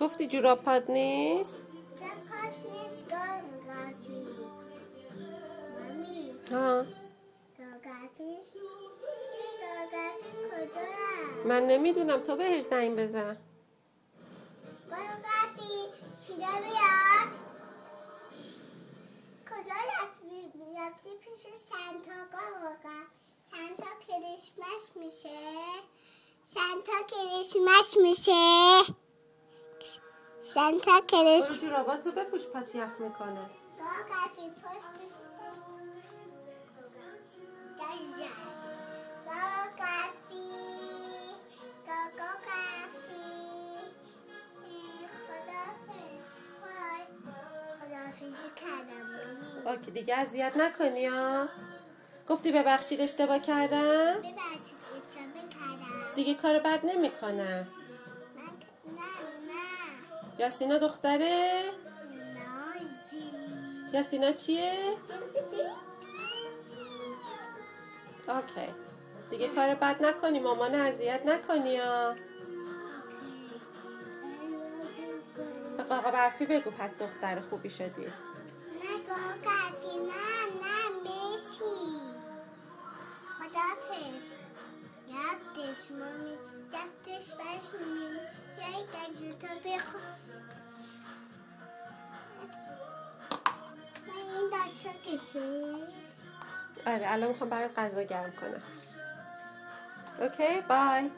گفتی جورابات نیست؟ جاپاش نیست گاگافی مامی. ها کجا من نمی‌دونم تو بهش زنگ بزن. گاگافی چیده بیاد؟ کجا رفتی پیش سنتا گاگا سنتا کریسمس میشه. سنتا کریسمس میشه. سنتا برو کریسمس جوراباتو بپوش پاتی یخ می‌کنه. اوکی دیگه اذیت نکنی ها. گفتی ببخشید اشتباه کردم؟ ببخشید اشتباه کردم دیگه کار بد نمی‌کنم. یاسینا دختره؟ نازی. یاسینا چیه؟ اوکی. دیگه کار بد نکنی مامان اذیت نکنی ها. به قاقا برفی بگو پس دختر خوبی شدی. نه گاگافی نه نه میشی خدافز یادش مامی یادش باش میم یای گجوتا بخو من این داشته کسی آره الان می‌خوام برات غذا گرم کنم. اوکی بای.